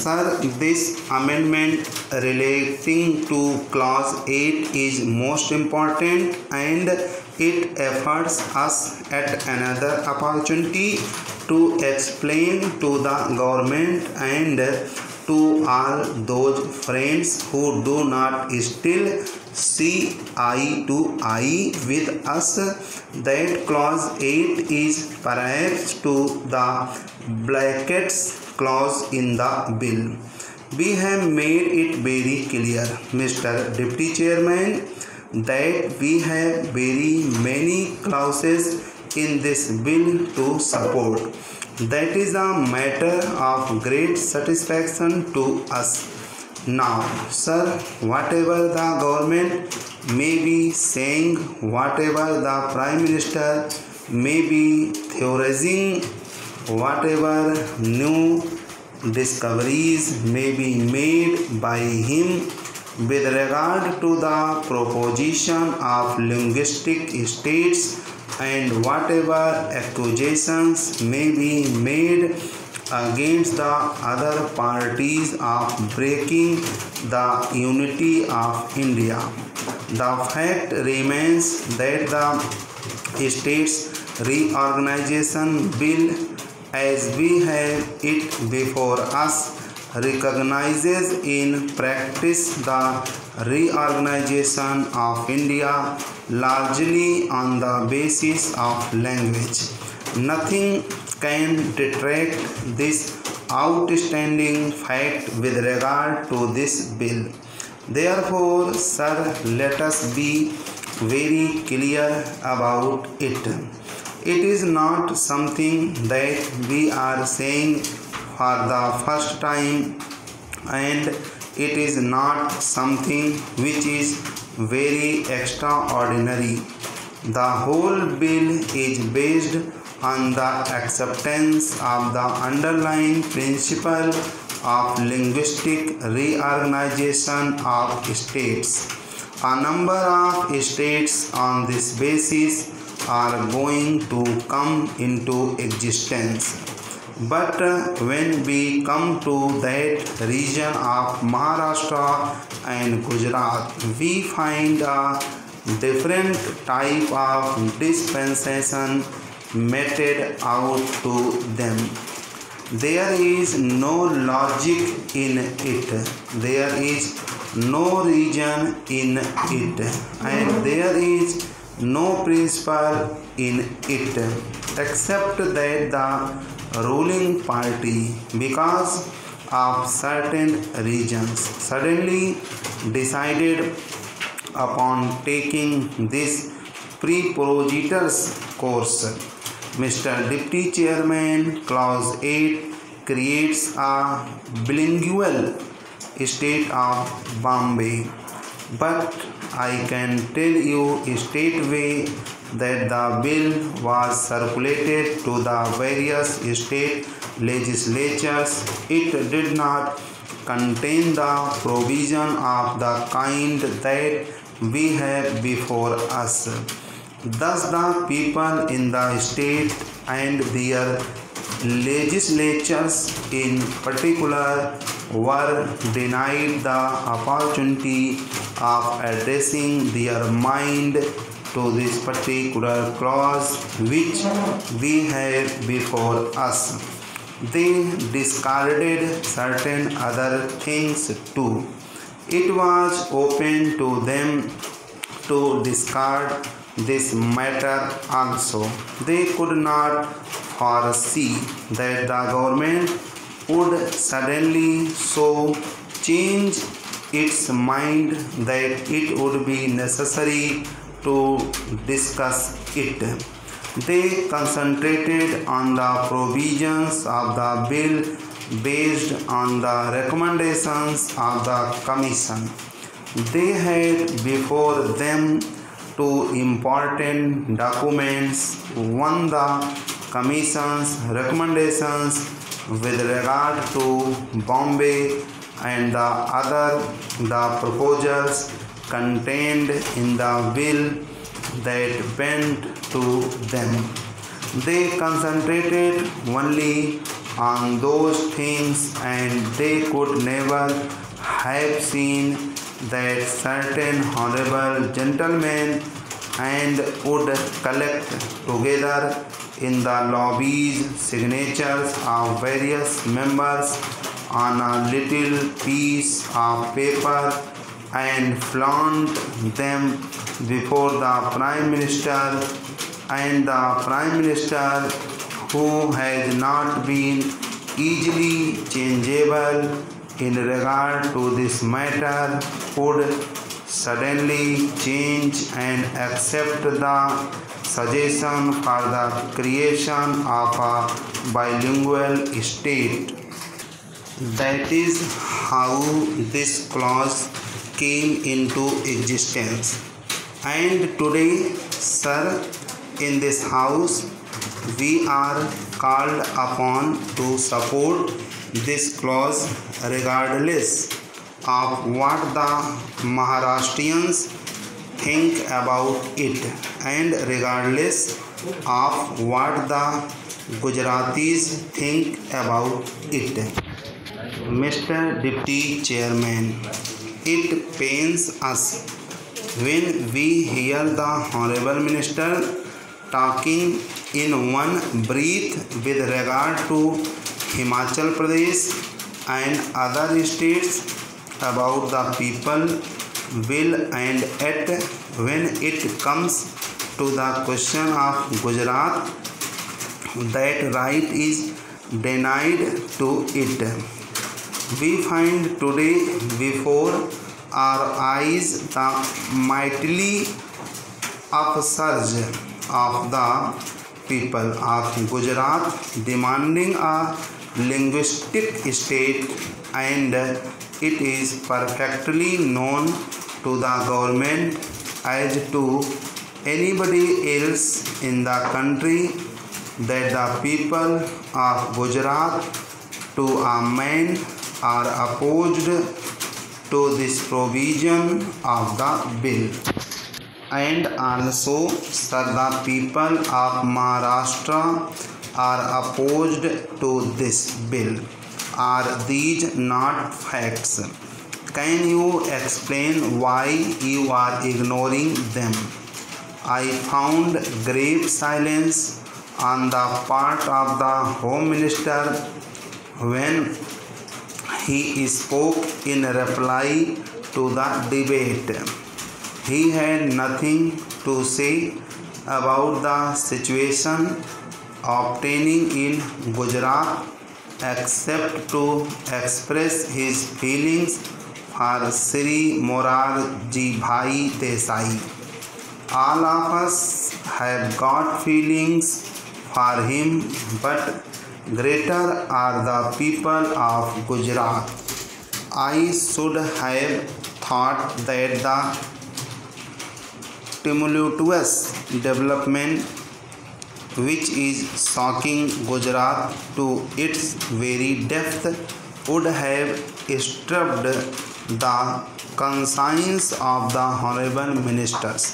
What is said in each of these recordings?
Sir, this amendment relating to clause 8 is most important and it affords us at another opportunity to explain to the government and to all those friends who do not still see eye to eye with us that clause 8 is perhaps to the blackets clause in the bill we have made it very clear mister deputy chairman that we have very many clauses in this bill to support that is a matter of great satisfaction to us now sir whatever the government may be saying whatever the prime minister may be theorising whatever new discoveries may be made by him with regard to the proposition of linguistic states and whatever accusations may be made against the other parties of breaking the unity of India. The fact remains that the states reorganization bill as we have it before us recognizes in practice the reorganization of India largely on the basis of language. Nothing can detract this outstanding fact with regard to this bill. Therefore, sir, let us be very clear about it. It is not something that we are saying for the first time and it is not something which is very extraordinary. The whole bill is based on the acceptance of the underlying principle of linguistic reorganization of states. A number of states on this basis are going to come into existence. But uh, when we come to that region of Maharashtra and Gujarat, we find a different type of dispensation meted out to them. There is no logic in it, there is no reason in it, and there is no principle in it except that the ruling party, because of certain reasons, suddenly decided upon taking this preposterous course. Mr. Deputy Chairman, Clause 8 creates a bilingual state of Bombay. But I can tell you straightway that the bill was circulated to the various state legislatures. It did not contain the provision of the kind that we have before us. Thus, the people in the state and their legislatures in particular were denied the opportunity of addressing their mind to this particular clause which we have before us. They discarded certain other things too. It was open to them to discard this matter also. They could not foresee that the government would suddenly so change its mind that it would be necessary to discuss it. They concentrated on the provisions of the bill based on the recommendations of the Commission. They had before them two important documents one, the Commission's recommendations with regard to Bombay and the other the proposals contained in the bill that went to them. They concentrated only on those things and they could never have seen that certain honorable gentlemen and would collect together in the lobbies signatures of various members on a little piece of paper and flaunt them before the prime minister and the prime minister who has not been easily changeable in regard to this matter would suddenly change and accept the suggestion for the creation of a bilingual state. That is how this clause came into existence. And today, sir, in this house, we are called upon to support this clause regardless of what the Maharashtrians think about it and regardless of what the Gujaratis think about it. Mr. Deputy Chairman, it pains us when we hear the Honorable Minister talking in one breath with regard to Himachal Pradesh and other states about the people will and yet when it comes to the question of Gujarat that right is denied to it. We find today before our eyes the mightily upsurge of the people of Gujarat demanding a linguistic state and it is perfectly known to the government as to anybody else in the country that the people of Gujarat to a man are opposed to this provision of the bill. And also sir the people of Maharashtra are opposed to this bill. Are these not facts can you explain why you are ignoring them I found grave silence on the part of the home minister when he spoke in reply to the debate. He had nothing to say about the situation obtaining in Gujarat except to express his feelings her Shri Morarji bhai Desai. All of us have good feelings for him but greater are the people of Gujarat I should have thought that the tumultuous development which is shocking Gujarat to its very depth would have disturbed the conscience of the honourable ministers.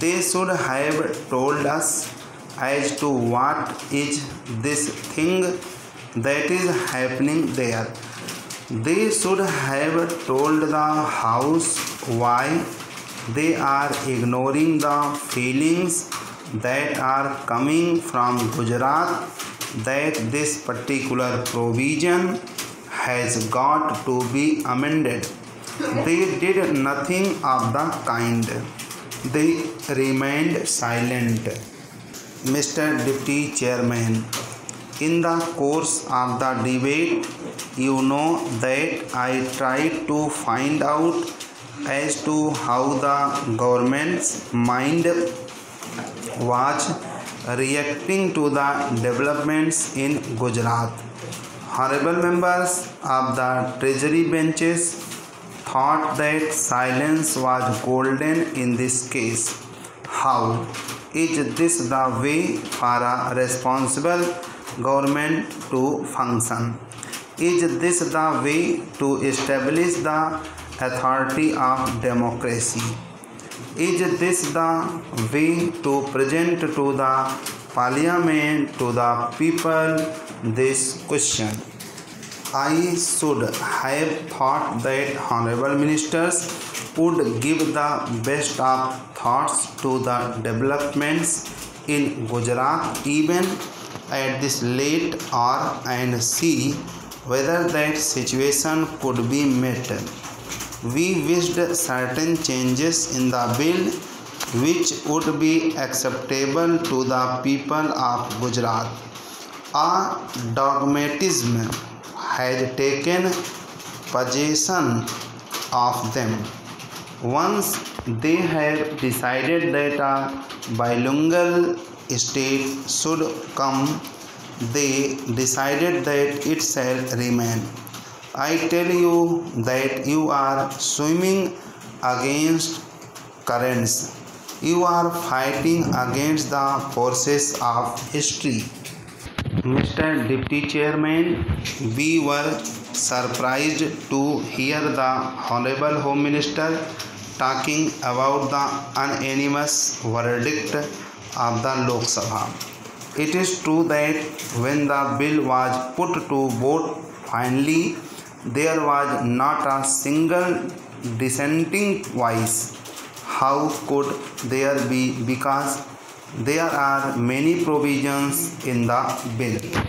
They should have told us as to what is this thing that is happening there. They should have told the house why they are ignoring the feelings that are coming from Gujarat that this particular provision has got to be amended. They did nothing of the kind. They remained silent. Mr. Deputy Chairman, in the course of the debate, you know that I tried to find out as to how the government's mind was reacting to the developments in Gujarat. Honorable members of the Treasury benches thought that silence was golden in this case. How is this the way for a responsible government to function? Is this the way to establish the authority of democracy? Is this the way to present to the parliament to the people this question. I should have thought that honorable ministers would give the best of thoughts to the developments in Gujarat even at this late hour and see whether that situation could be met. We wished certain changes in the bill which would be acceptable to the people of Gujarat. A dogmatism has taken possession of them. Once they have decided that a bilingual state should come, they decided that it shall remain. I tell you that you are swimming against currents. You are fighting against the forces of history. Mr. Deputy Chairman, we were surprised to hear the Honorable Home Minister talking about the unanimous verdict of the Lok Sabha. It is true that when the bill was put to vote finally, there was not a single dissenting voice. How could there be? Because there are many provisions in the bill.